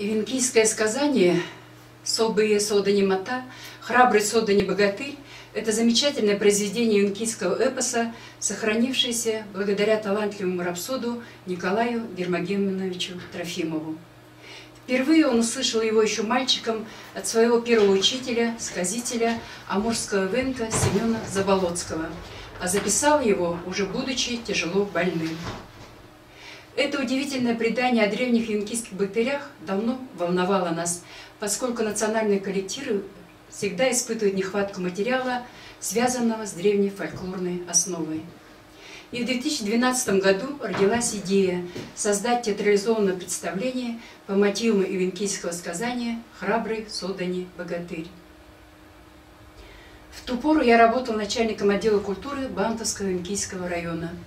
Ивенкийское сказание «Собые сода немота», «Храбрый сода не богатырь» – это замечательное произведение ивенкийского эпоса, сохранившееся благодаря талантливому рапсоду Николаю Гермогеновичу Трофимову. Впервые он услышал его еще мальчиком от своего первого учителя, сказителя амурского венка Семена Заболоцкого, а записал его, уже будучи тяжело больным. Это удивительное предание о древних янкийских бактериях давно волновало нас, поскольку национальные коллективы всегда испытывают нехватку материала, связанного с древней фольклорной основой. И в 2012 году родилась идея создать театрализованное представление по мотивам ивенкийского сказания «Храбрый Содани богатырь». В ту пору я работал начальником отдела культуры Бантовского Ивенкийского района –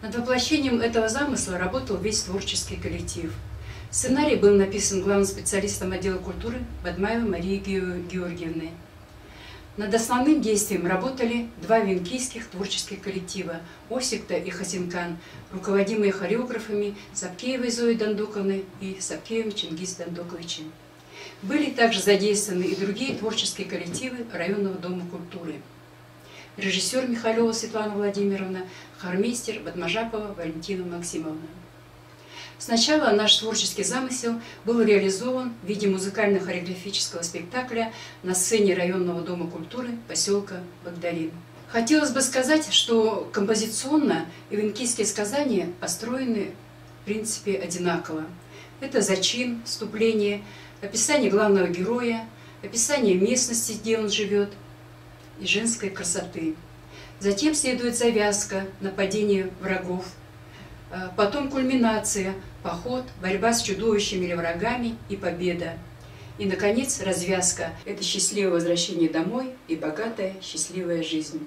над воплощением этого замысла работал весь творческий коллектив. Сценарий был написан главным специалистом отдела культуры Бадмаевой Марией Георгиевной. Над основным действием работали два венкийских творческих коллектива Осикта и Хасинкан, руководимые хореографами Сапкеевой Зоей Дандуковной и Сапкеевым Чингис Дандуковичем. Были также задействованы и другие творческие коллективы районного дома культуры режиссер Михалева Светлана Владимировна, хормейстер Бадмажапова Валентина Максимовна. Сначала наш творческий замысел был реализован в виде музыкально-хореографического спектакля на сцене районного дома культуры поселка Богдарин. Хотелось бы сказать, что композиционно ивенкийские сказания построены в принципе одинаково. Это зачин, вступление, описание главного героя, описание местности, где он живет – и женской красоты. Затем следует завязка, нападение врагов, а потом кульминация, поход, борьба с чудовищами или врагами и победа. И, наконец, развязка – это счастливое возвращение домой и богатая счастливая жизнь.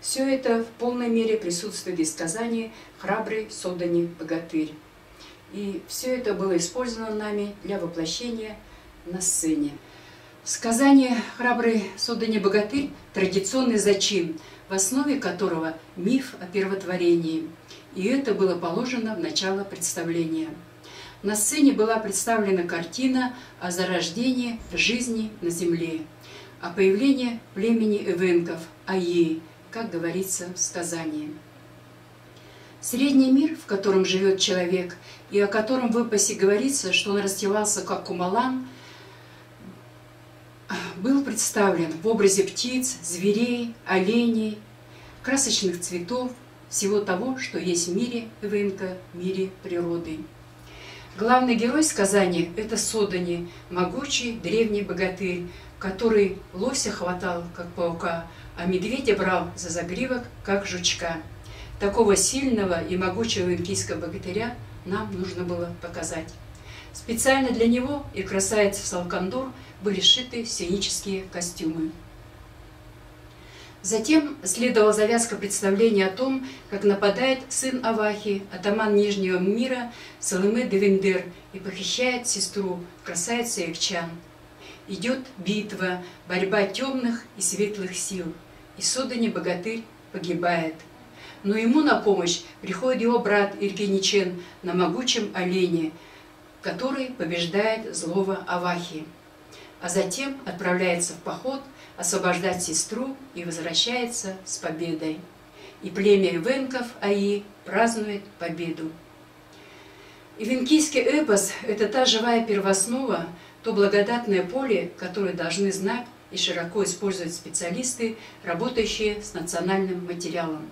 Все это в полной мере присутствует в сказании «Храбрый Содани богатырь». И все это было использовано нами для воплощения на сцене. Сказание «Храбрый Содани богатырь» – традиционный зачин, в основе которого миф о первотворении. И это было положено в начало представления. На сцене была представлена картина о зарождении жизни на земле, о появлении племени эвенков, Аи, как говорится в сказании. Средний мир, в котором живет человек, и о котором в эпосе говорится, что он расстилался как кумалан – был представлен в образе птиц, зверей, оленей, красочных цветов, всего того, что есть в мире ивенка, в мире природы. Главный герой сказания – это Содани, могучий древний богатырь, который лося хватал, как паука, а медведя брал за загривок, как жучка. Такого сильного и могучего эвенкийского богатыря нам нужно было показать. Специально для него и красавица Салкандор были сшиты сценические костюмы. Затем следовала завязка представления о том, как нападает сын Авахи, атаман Нижнего мира Салыме Девендер, и похищает сестру, красавицу Ирчан. Идет битва, борьба темных и светлых сил, и Содани богатырь погибает. Но ему на помощь приходит его брат Иргеничен на могучем олене, который побеждает злого Авахи, а затем отправляется в поход освобождать сестру и возвращается с победой. И племя Ивенков Аи празднует победу. Ивенкийский эпос – это та живая первооснова, то благодатное поле, которое должны знать и широко использовать специалисты, работающие с национальным материалом.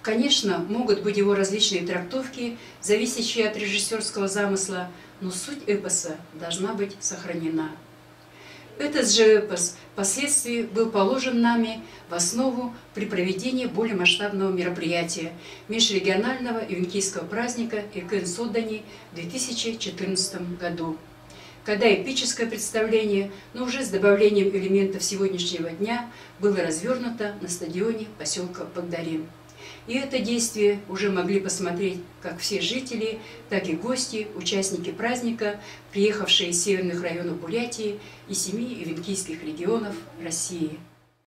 Конечно, могут быть его различные трактовки, зависящие от режиссерского замысла, но суть эпоса должна быть сохранена. Этот же эпос впоследствии был положен нами в основу при проведении более масштабного мероприятия межрегионального ивенкийского праздника Икен Содани в 2014 году когда эпическое представление, но уже с добавлением элементов сегодняшнего дня, было развернуто на стадионе поселка Богдарин. И это действие уже могли посмотреть как все жители, так и гости, участники праздника, приехавшие из северных районов Бурятии и семи ивенкийских регионов России.